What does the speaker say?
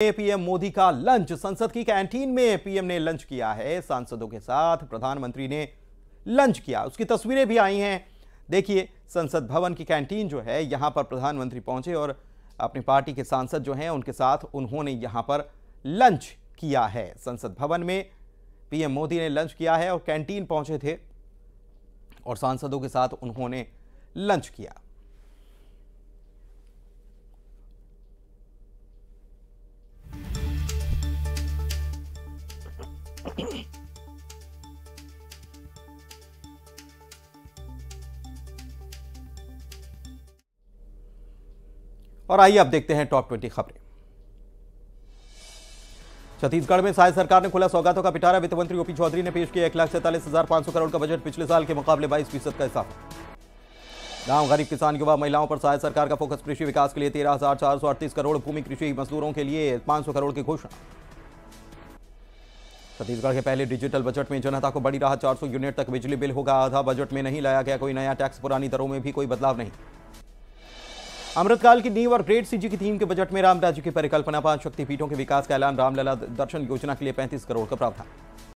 PM Modi का lunch. संसद की कैंटीन में पीएम ने लंच किया है। सांसदों के साथ प्रधानमंत्री ने लंच किया। उसकी तस्वीरें भी आई हैं। देखिए, संसद भवन की कैंटीन जो है, यहाँ पर प्रधानमंत्री पहुँचे और अपनी पार्टी के सांसद जो हैं, उनके साथ उन्होंने यहाँ पर लंच किया है। संसद भवन में पीएम मोदी ने लंच किया है और कैंटीन पहुँचे थे और सांसदों के साथ उन्होंने लंच किया। और आइए अब देखते हैं टॉप ट्वेंटी खबरें। छत्तीसगढ़ में साय सरकार ने खुला सौगातों का पिटारा। वित्त मंत्री ओपी चौधरी ने पेश किया एक लाख सैंतालीस हज़ार पाँच सौ करोड़ का बजट पिछले साल के मुकाबले बाईस फ़ीसद का इजाफा। गाँव गरीब किसान युवा महिलाओं पर सहाय सरकार का फोकस। कृषि विकास के लिए तेरह हज़ार चार सौ अड़तीस करोड़। भूमि कृषि मजदूरों के लिए पाँच सौ करोड़ की घोषणा। छत्तीसगढ़ के पहले डिजिटल बजट में जनता को बड़ी राहत। 400 यूनिट तक बिजली बिल होगा। आधा बजट में नहीं लाया गया। कोई नया टैक्स पुरानी दरों में भी कोई बदलाव नहीं। अमृतकाल की नींव और ग्रेट सीजी की थीम के बजट में राम राज्य की परिकल्पना, पाँच शक्तिपीठों के विकास का ऐलान, रामलला दर्शन योजना के लिए 35 करोड़ का प्रावधान।